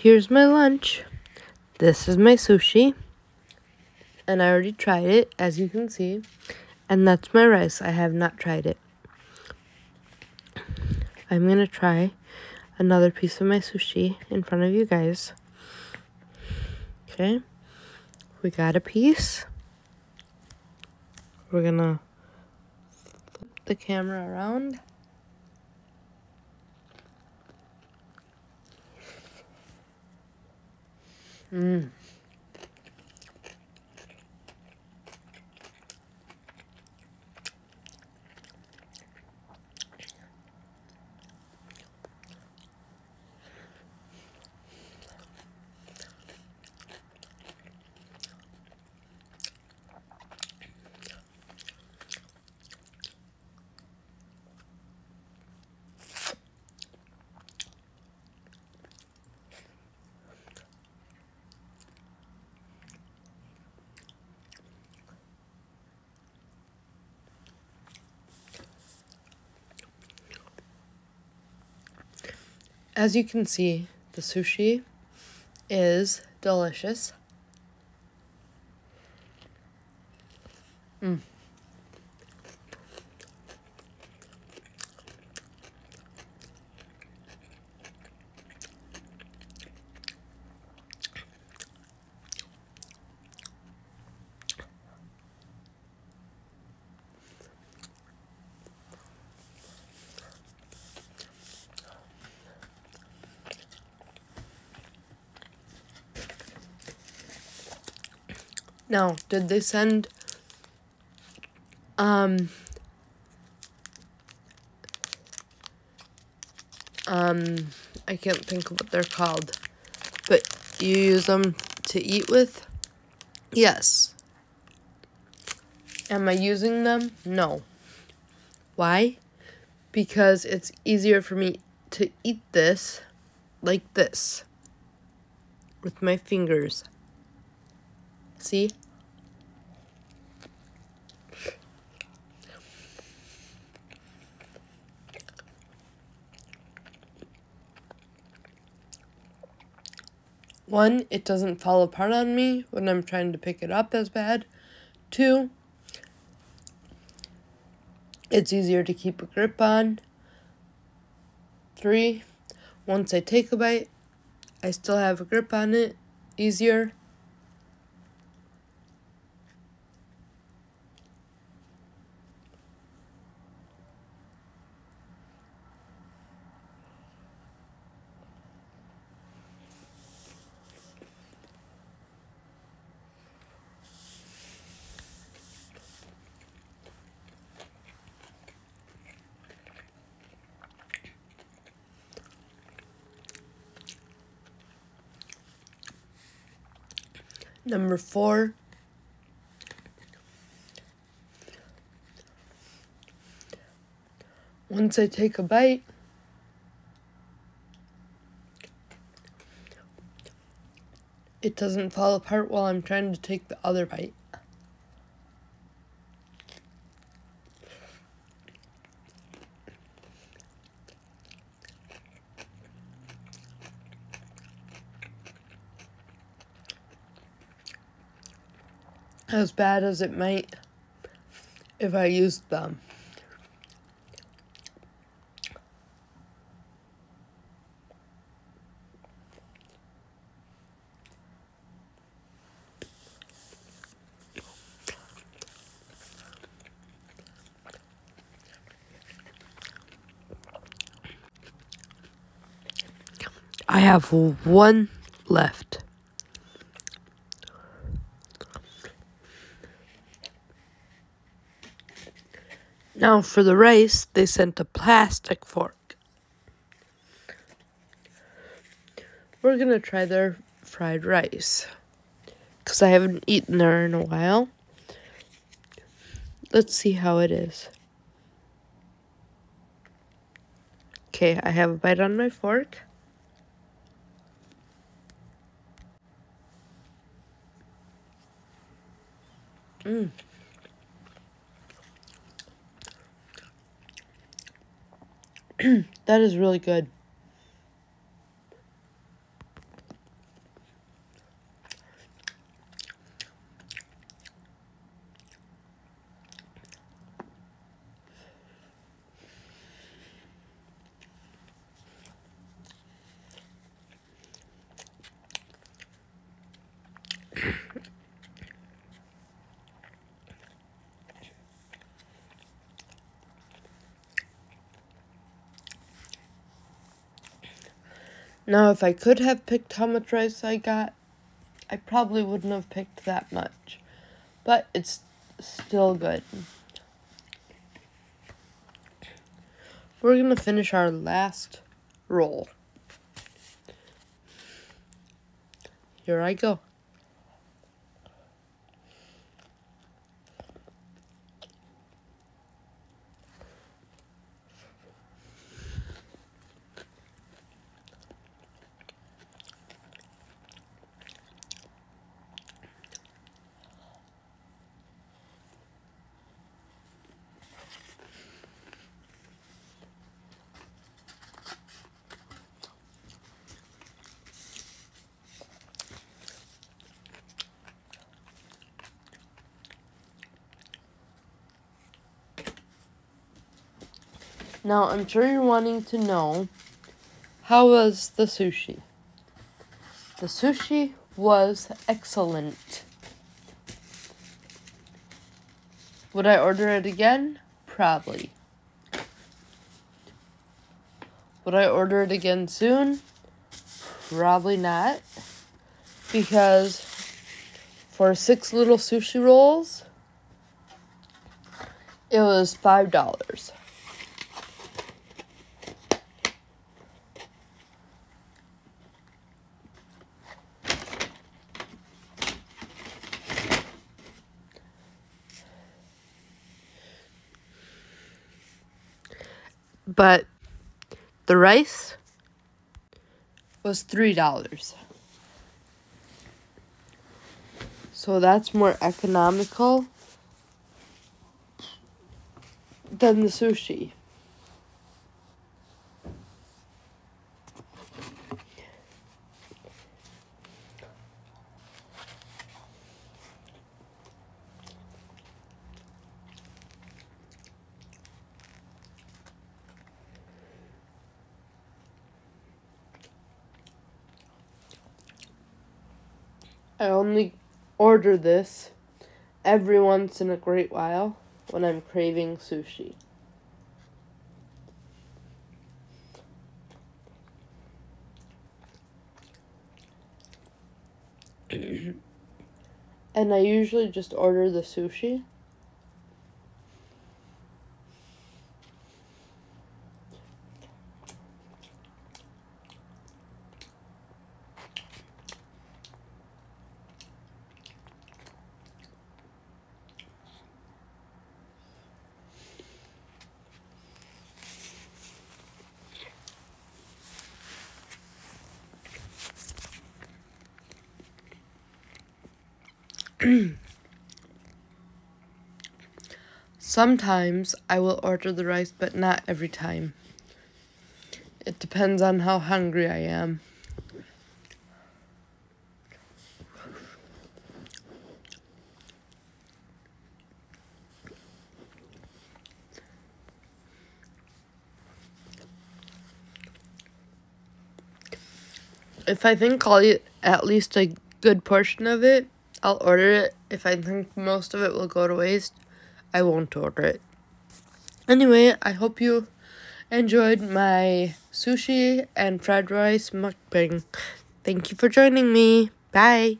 Here's my lunch. This is my sushi. And I already tried it, as you can see. And that's my rice. I have not tried it. I'm going to try another piece of my sushi in front of you guys. Okay. We got a piece. We're going to flip the camera around. Mmm. As you can see, the sushi is delicious. Mm. Now, did they send um um I can't think of what they're called. But you use them to eat with? Yes. Am I using them? No. Why? Because it's easier for me to eat this like this with my fingers. See? One, it doesn't fall apart on me when I'm trying to pick it up as bad. Two, it's easier to keep a grip on. Three, once I take a bite, I still have a grip on it easier. Number four, once I take a bite, it doesn't fall apart while I'm trying to take the other bite. As bad as it might if I used them. I have one left. Now for the rice, they sent a plastic fork. We're gonna try their fried rice. Because I haven't eaten there in a while. Let's see how it is. Okay, I have a bite on my fork. Mmm. that is really good. Now, if I could have picked how much rice I got, I probably wouldn't have picked that much. But it's still good. We're going to finish our last roll. Here I go. Now, I'm sure you're wanting to know how was the sushi? The sushi was excellent. Would I order it again? Probably. Would I order it again soon? Probably not. Because for six little sushi rolls, it was $5. But the rice was $3. So that's more economical than the sushi. I only order this every once in a great while when I'm craving sushi. and I usually just order the sushi. Sometimes I will order the rice, but not every time. It depends on how hungry I am. If I think I'll eat at least a good portion of it, I'll order it. If I think most of it will go to waste, I won't order it. Anyway, I hope you enjoyed my sushi and fried rice mukbang. Thank you for joining me. Bye.